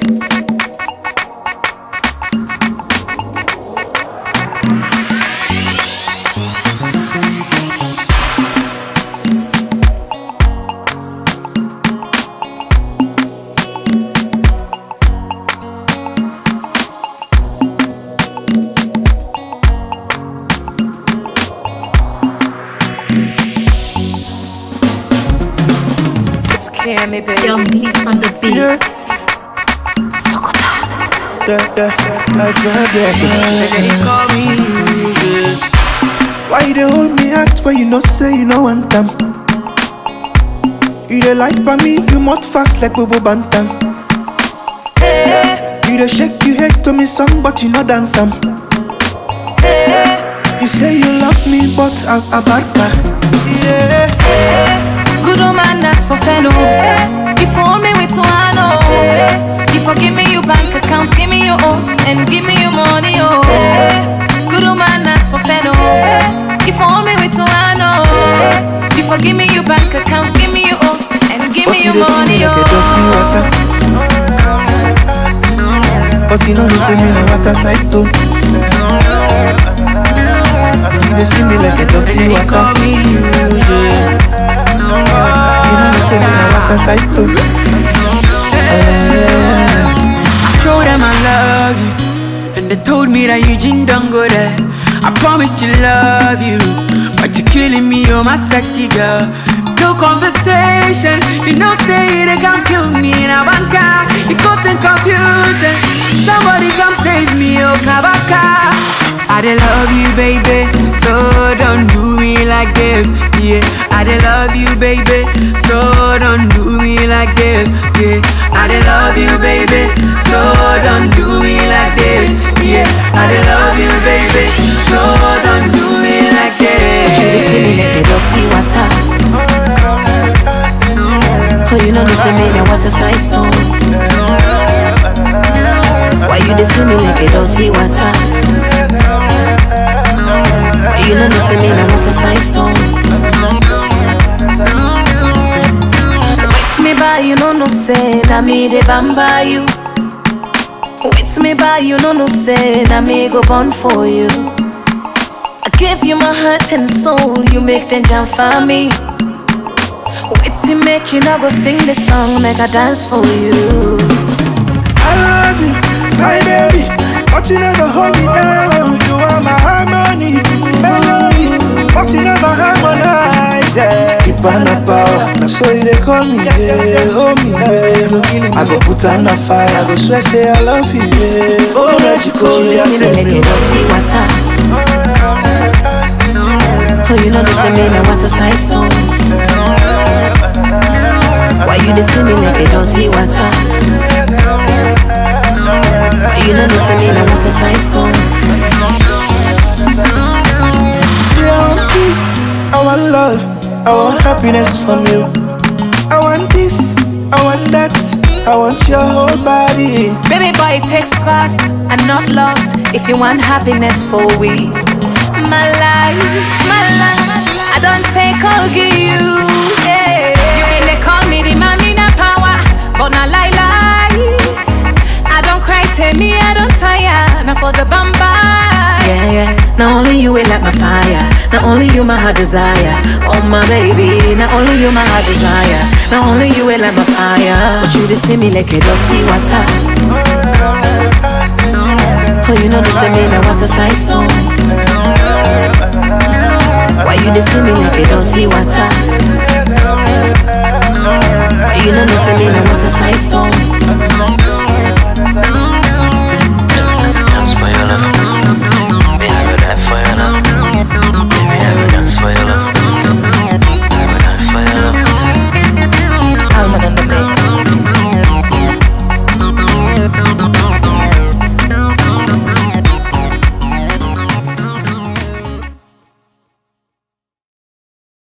It's Cammy, baby. Young Leaf on the beat. Yeah. Yeah, yeah, I try blessing. Yeah. Why you dey hold me out when you know say you know want them? You dey like by me, you mouth fast like Bobo Bantam. You dey shake you head to me song, but you no dance am. You say you love me, but I I bad guy. Yeah, Good old man, that's for fellow. You fool me with one, oh. You forgive me house, and give me your money, oh. Good old man, that's for fellow. Oh, you fool me with one, oh. You forgive me your bank account, give me your house, and give but me you your see money, me like oh. dirty oh. water. But you know me say me na water size stone. You dey see me like a dirty water. call me yeah. You know me say me na water size stone. They told me that Eugene don't go there. I promised to love you But you're killing me, you're my sexy girl. No conversation You know say they can't kill me Now one car, it confusion. Somebody come save me, oh Kabaka. I love you, baby So don't do me like this Yeah, I love you, baby So don't do me like this Yeah, I love you, baby So don't do me you know say me na water size stone. Why you see me like a dirty water? Why you know say me na water size stone? Wait me by you know no say na me dey bamba you. Wait me by you know no say na me go born for you. I give you my heart and soul, you make them jump for me. Wait make you not go sing the song, make I dance for you. I love you, my baby, but you never hold me down. You are my harmony, melody, but you never harmonize. Yeah. Ibana power, now so you they call me, yeah. Oh me, yeah. I go put on a fire, I go swear say I love you, yeah. Oh, let you go, you yeah, me say like me. water. Oh, you know they say me na water size stone. Why you dey see me like a dirty water? You know they say me na water size stone. Say I want peace, I want love, I want happiness from you. I want this, I want that, I want your whole body. Baby boy, text fast and not lost if you want happiness for we. My life, my life, not for the bamba. Yeah, yeah. Not only you will light my fire, not only you my heart desire. Oh my baby, not only you my heart desire, not only you will light my fire. But you just see me like a dirty water. Oh, you know they say me na water size stone. Why you dey see me like a dirty water? Why you know they say me na water size stone?